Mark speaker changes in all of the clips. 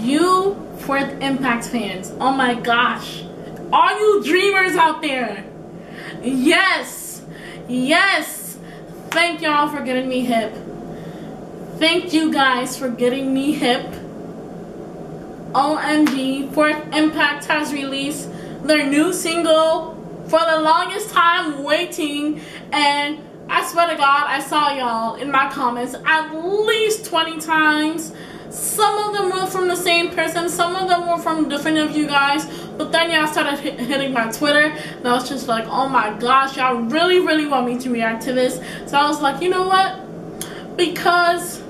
Speaker 1: you Fourth Impact fans. Oh my gosh. All you dreamers out there. Yes. Yes. Thank y'all for getting me hip. Thank you guys for getting me hip. OMG, Fourth Impact has released their new single for the longest time waiting and I swear to God, I saw y'all in my comments at least 20 times. Some of them were from the same person, some of them were from different of you guys, but then y'all started hit, hitting my Twitter, and I was just like, oh my gosh, y'all really, really want me to react to this. So I was like, you know what? Because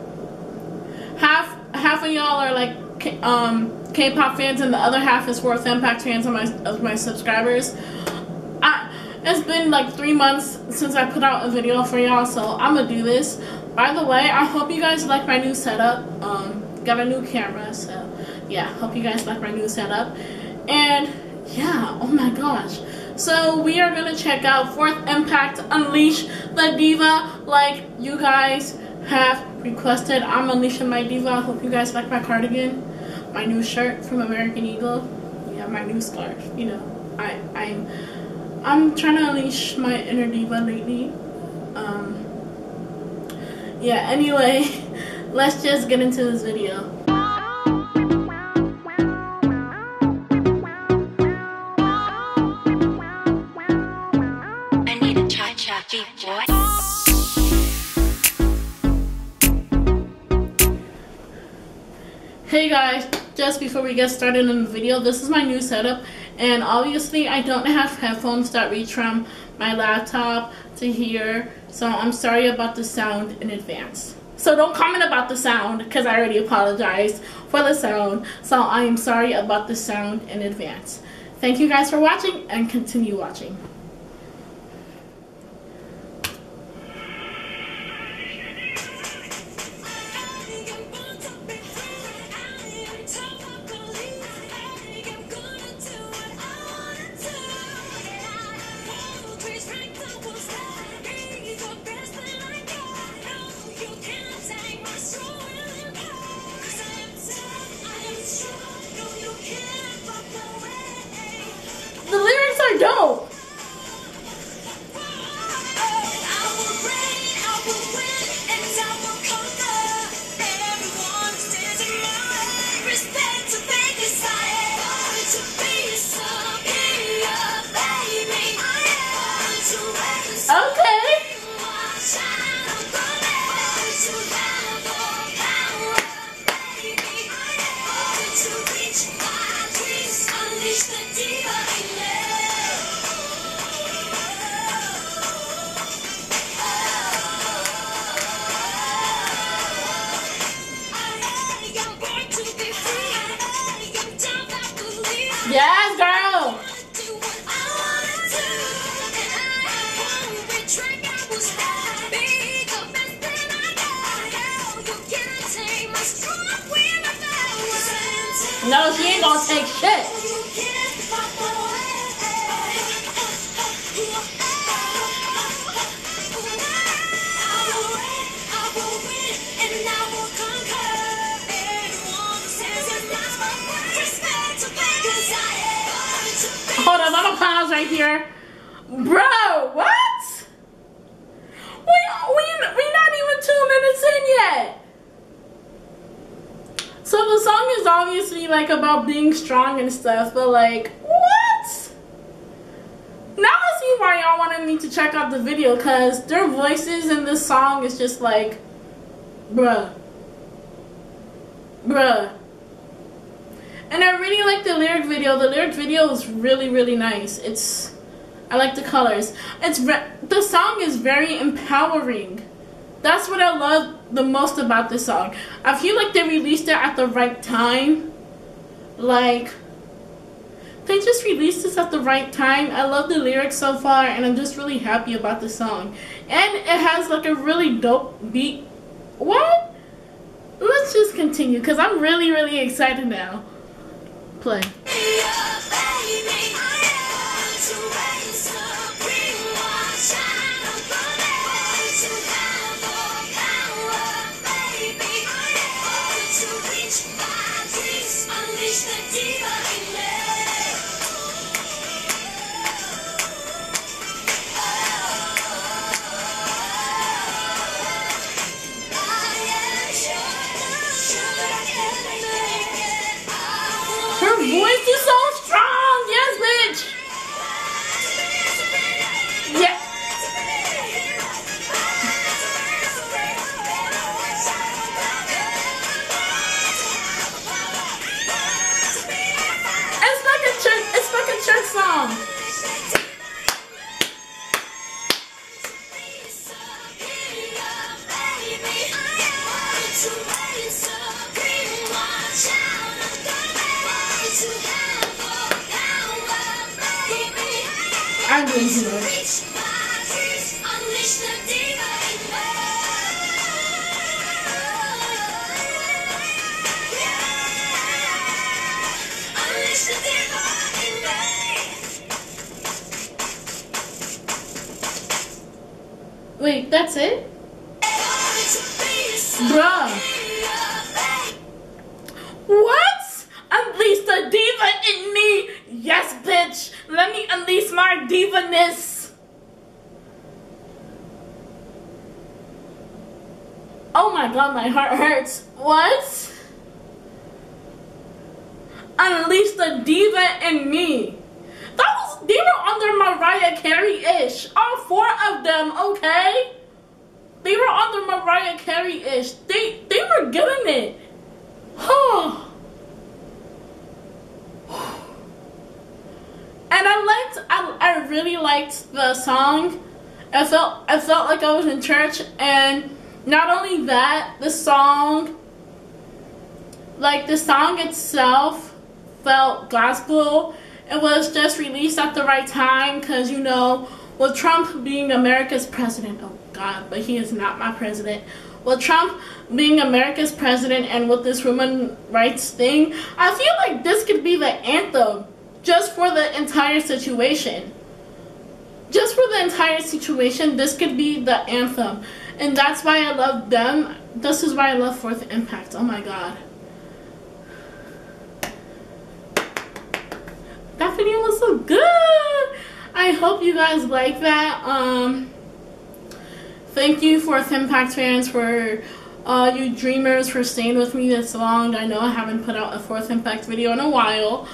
Speaker 1: half half of y'all are like um, K-pop fans, and the other half is Fourth Impact fans of my of my subscribers. I it's been like three months since I put out a video for y'all, so I'm gonna do this. By the way, I hope you guys like my new setup. Um, got a new camera, so yeah, hope you guys like my new setup. And yeah, oh my gosh. So we are gonna check out Fourth Impact Unleash the Diva like you guys have requested. I'm unleashing my diva. I hope you guys like my cardigan, my new shirt from American Eagle. Yeah, my new scarf. You know, I I'm I'm trying to unleash my inner diva lately. Um, yeah. Anyway, let's just get into this video.
Speaker 2: I need a cha-cha beat, boy.
Speaker 1: Hey guys, just before we get started in the video, this is my new setup and obviously I don't have headphones that reach from my laptop to here so I'm sorry about the sound in advance. So don't comment about the sound because I already apologized for the sound so I am sorry about the sound in advance. Thank you guys for watching and continue watching. No, she ain't gonna take shit. Obviously like about being strong and stuff, but like, what? Now I see why y'all wanted me to check out the video, cause their voices in this song is just like, bruh. Bruh. And I really like the lyric video. The lyric video is really, really nice. It's, I like the colors. It's the song is very empowering. That's what I love the most about this song. I feel like they released it at the right time. Like, they just released this at the right time. I love the lyrics so far, and I'm just really happy about the song. And it has like a really dope beat. What? Let's just continue, because I'm really, really excited now. Play. Song. I'm going to Wait, that's it? Bruh. What? Unleash the diva in me. Yes, bitch. Let me unleash my diva-ness. Oh my god, my heart hurts. What? Unleash the diva in me. They were under Mariah Carey-ish. All four of them, okay? They were under Mariah Carey-ish. They they were getting it. Huh. And I liked I, I really liked the song. I felt I felt like I was in church and not only that, the song like the song itself felt gospel. It was just released at the right time because you know, with Trump being America's president, oh God, but he is not my president. With Trump being America's president and with this women rights thing, I feel like this could be the anthem just for the entire situation. Just for the entire situation, this could be the anthem. And that's why I love them. This is why I love Fourth Impact. Oh my god. That video was so good. I hope you guys like that. Um thank you Fourth Impact fans for uh, you dreamers for staying with me this long. I know I haven't put out a Fourth Impact video in a while.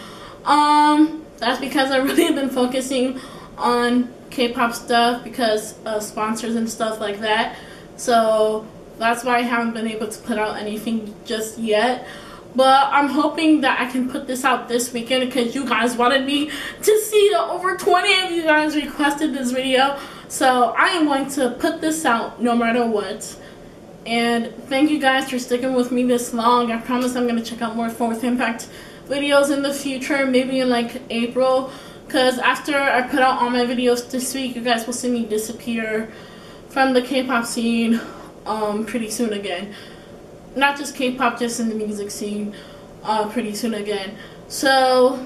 Speaker 1: Um, that's because I've really been focusing on K-pop stuff because sponsors and stuff like that. So that's why I haven't been able to put out anything just yet. But I'm hoping that I can put this out this weekend because you guys wanted me to see over 20 of you guys requested this video. So I am going to put this out no matter what. And thank you guys for sticking with me this long. I promise I'm going to check out more Fourth Impact videos in the future, maybe in like April. Because after I put out all my videos this week, you guys will see me disappear from the K-pop scene um, pretty soon again. Not just K-pop, just in the music scene uh, pretty soon again. So,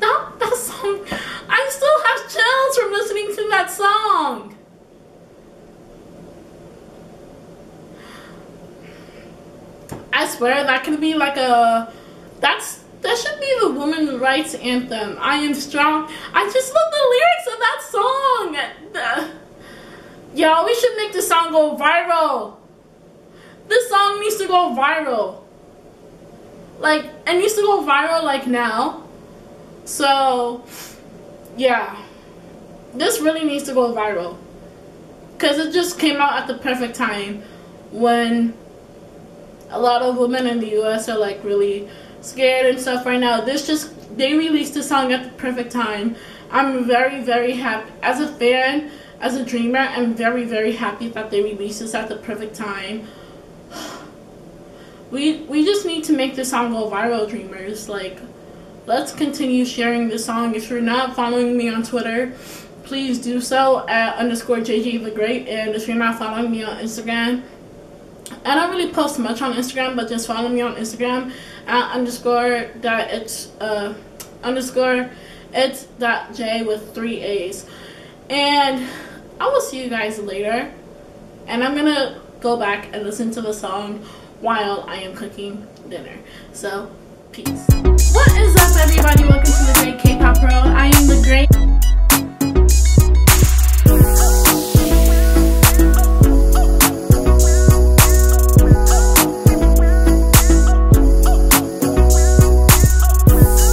Speaker 1: that, that song, I still have chills from listening to that song. I swear that could be like a that's that should be the woman rights anthem. I am strong. I just love the lyrics of that song. The, yo, we should make the song go viral. This song needs to go viral. Like it needs to go viral like now. So yeah. This really needs to go viral. Cause it just came out at the perfect time when a lot of women in the US are like really scared and stuff right now. This just they released the song at the perfect time. I'm very very happy as a fan, as a dreamer. I'm very very happy that they released this at the perfect time. We we just need to make this song go viral, dreamers. Like, let's continue sharing this song. If you're not following me on Twitter, please do so at underscore JJ the Great. And if you're not following me on Instagram, I don't really post much on Instagram, but just follow me on Instagram at underscore dot it's uh underscore it's dot J with three A's. And I will see you guys later. And I'm gonna go back and listen to the song while I am cooking dinner. So peace. What is up everybody? Welcome to the Great K-Pop World. I am the great